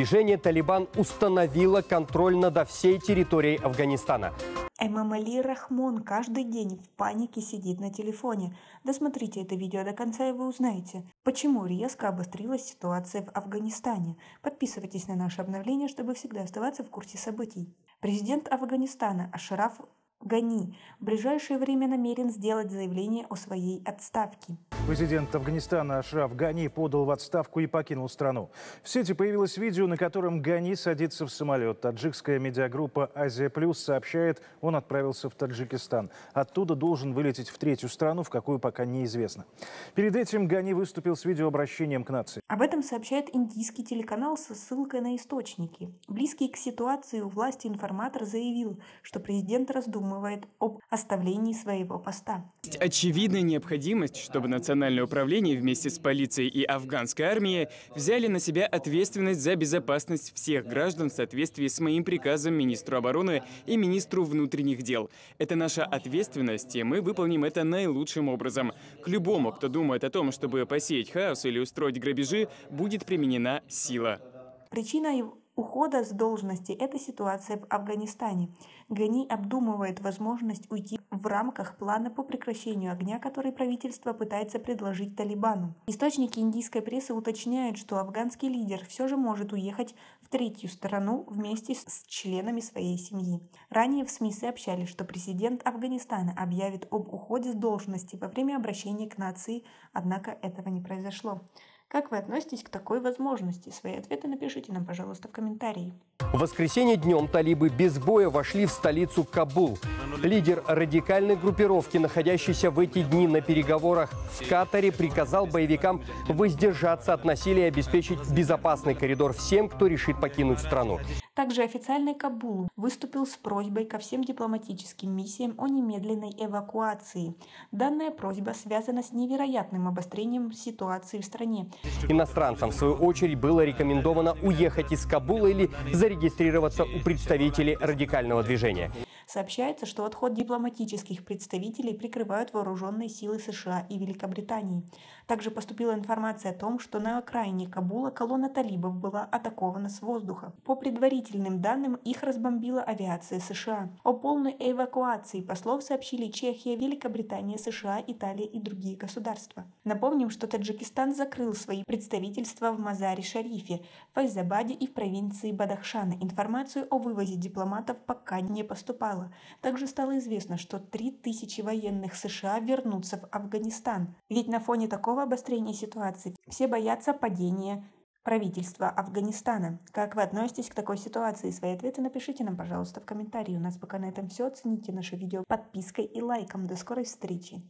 Движение «Талибан» установило контроль над всей территорией Афганистана. Эмамали Рахмон каждый день в панике сидит на телефоне. Досмотрите это видео до конца и вы узнаете, почему резко обострилась ситуация в Афганистане. Подписывайтесь на наше обновление, чтобы всегда оставаться в курсе событий. Президент Афганистана Ашраф Гани в ближайшее время намерен сделать заявление о своей отставке. Президент Афганистана Ашраф Гани подал в отставку и покинул страну. В сети появилось видео, на котором Гани садится в самолет. Таджикская медиагруппа «Азия Плюс» сообщает, он отправился в Таджикистан. Оттуда должен вылететь в третью страну, в какую пока неизвестно. Перед этим Гани выступил с видеообращением к нации. Об этом сообщает индийский телеканал со ссылкой на источники. Близкий к ситуации у власти информатор заявил, что президент раздумывает об оставлении своего поста. Очевидная необходимость, чтобы Национальное управление вместе с полицией и афганской армией взяли на себя ответственность за безопасность всех граждан в соответствии с моим приказом министру обороны и министру внутренних дел. Это наша ответственность, и мы выполним это наилучшим образом. К любому, кто думает о том, чтобы посеять хаос или устроить грабежи, будет применена сила. Причина ухода с должности – это ситуация в Афганистане. Гани обдумывает возможность уйти в рамках плана по прекращению огня, который правительство пытается предложить Талибану. Источники индийской прессы уточняют, что афганский лидер все же может уехать в третью страну вместе с членами своей семьи. Ранее в СМИ сообщали, что президент Афганистана объявит об уходе с должности во время обращения к нации, однако этого не произошло. Как вы относитесь к такой возможности? Свои ответы напишите нам, пожалуйста, в комментарии. В воскресенье днем талибы без боя вошли в столицу Кабул. Лидер радикальной группировки, находящийся в эти дни на переговорах в Катаре, приказал боевикам воздержаться от насилия и обеспечить безопасный коридор всем, кто решит покинуть страну. Также официальный Кабул выступил с просьбой ко всем дипломатическим миссиям о немедленной эвакуации. Данная просьба связана с невероятным обострением ситуации в стране. Иностранцам, в свою очередь, было рекомендовано уехать из Кабула или зарегистрироваться у представителей радикального движения. Сообщается, что отход дипломатических представителей прикрывают вооруженные силы США и Великобритании. Также поступила информация о том, что на окраине Кабула колонна талибов была атакована с воздуха. По предварительным данным, их разбомбила авиация США. О полной эвакуации послов сообщили Чехия, Великобритания, США, Италия и другие государства. Напомним, что Таджикистан закрыл свои представительства в Мазаре-Шарифе, Файзабаде и в провинции Бадахшана. Информацию о вывозе дипломатов пока не поступало материала. Также стало известно, что 3000 военных США вернутся в Афганистан. Ведь на фоне такого обострения ситуации все боятся падения правительства Афганистана. Как вы относитесь к такой ситуации? Свои ответы напишите нам, пожалуйста, в комментарии. У нас пока на этом все. Оцените наше видео подпиской и лайком. До скорой встречи!